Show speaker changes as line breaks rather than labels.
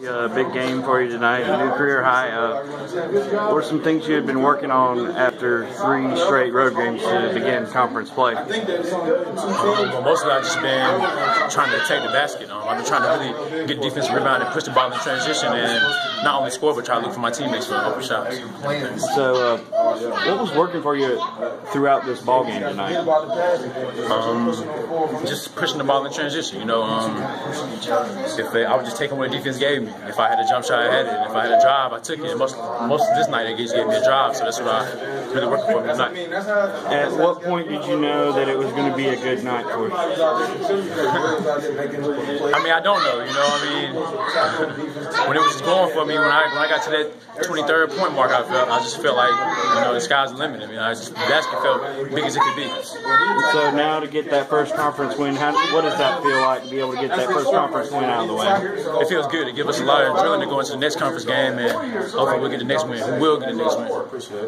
A big game for you tonight, a new career high. Uh, what are some things you had been working on after three straight road games to begin conference play? Um,
well, mostly I've just been trying to take the basket. Um, I've been trying to really get defensive rebound and push the ball in transition and not only score but try to look for my teammates for open shots.
So, uh, what was working for you throughout this ball game tonight?
Um, just pushing the ball in transition. You know, um, if they, I would just take them what the defense gave me. If I had a jump shot, I had it. If I had a drive, I took it. most most of this night, they just gave me a drive, so that's what I really working for tonight.
At what point did you know that it was going to be a good night for you? I
mean, I don't know. You know, I mean, when it was going for me, when I when I got to that 23rd point mark, I felt I just felt like you know the sky's the limit. I mean, I just the basket felt big as it could be.
So now to get that first conference win, how, what does that feel like to be able to get that first conference win out of the way?
It feels good. It gives us a lot of drilling to go into the next conference game, and hopefully we'll get the next win. We will get the next win.